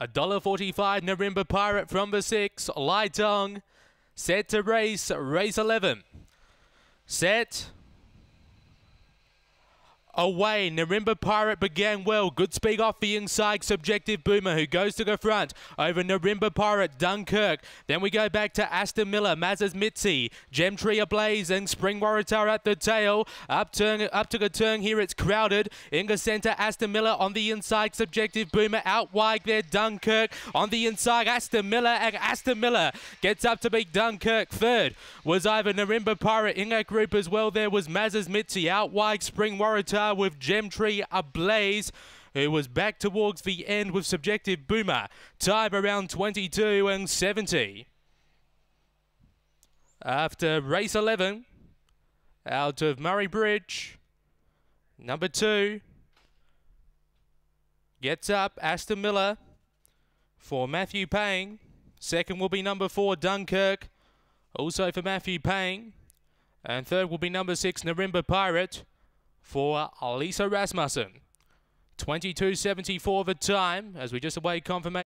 $1.45 Narimba Pirate from the 6. Lai Tong. Set to race. Race 11. Set. Away, Narimba Pirate began well. Good speed off the inside. Subjective Boomer who goes to the front over Narimba Pirate, Dunkirk. Then we go back to Aston Miller, Maz's Mitzi, Gemtree ablaze and Spring Waratah at the tail. Up turn, up to the turn here. It's crowded. In the centre, Aston Miller on the inside. Subjective Boomer out wide there. Dunkirk on the inside. Aston Miller and Aston Miller gets up to beat Dunkirk. Third was either Narimba Pirate in that group as well. There was Maz's Mitzi out wide. Spring Waratah with Gemtree ablaze who was back towards the end with Subjective Boomer. Time around 22 and 70. After race 11, out of Murray Bridge, number two, gets up Aston Miller for Matthew Payne. Second will be number four, Dunkirk, also for Matthew Payne. And third will be number six, Narimba Pirate for Lisa Rasmussen. 22.74 the time as we just await confirmation.